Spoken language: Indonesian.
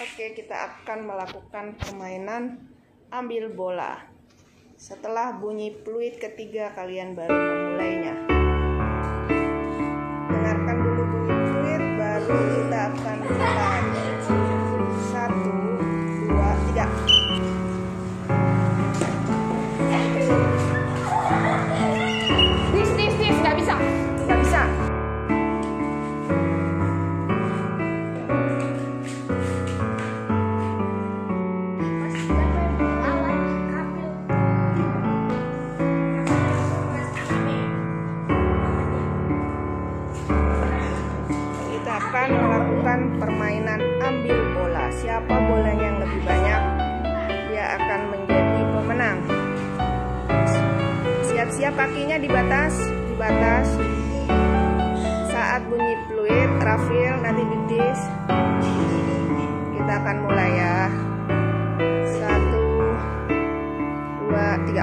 Oke, kita akan melakukan permainan ambil bola. Setelah bunyi fluid ketiga, kalian baru memulainya. Akan melakukan permainan ambil bola. Siapa bolanya yang lebih banyak, dia akan menjadi pemenang. Siap-siap kakinya di batas, di batas. Saat bunyi fluid, Rafil nanti ditis. Kita akan mulai ya. Satu, dua, tiga.